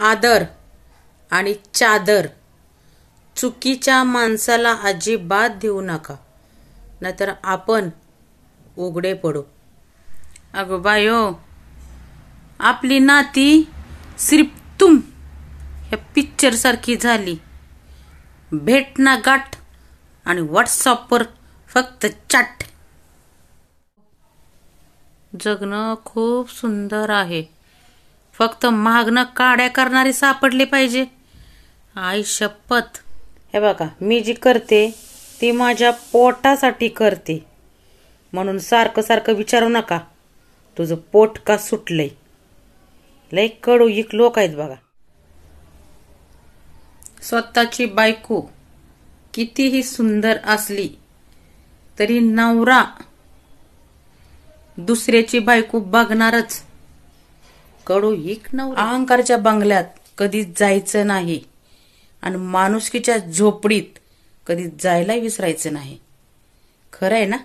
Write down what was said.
आदर आणि चादर. चुकीच्या माणसाला अजिबात देऊ नका नाहीतर आपण उघडे पडू. अगो बायो आपली नाती सिर्फ तुम ह्या पिक्चरसारखी झाली. भेट ना गाठ आणि व्हॉट्सअपवर फक्त चाट जगणं खूप सुंदर आहे. फक्त मागणं काड्या करणारे सापडले पाहिजे. आई शपथ. हे बघा मी जी करते ती माझ्या पोटासाठी करते. म्हणून सारखं सारखं विचारू नका. तुझं पोट का सुटलंय? लय कडू एक लोक आहेत बघा. स्वतःची बायको कितीही सुंदर असली तरी नवरा दुसऱ्याची बायको बघणारच. कडू हिक नवरा. अहंकारच्या बंगल्यात कधी जायचं नाही. आणि माणुसकीच्या झोपडीत कधी जायला विसरायचं नाही. खरं आहे ना?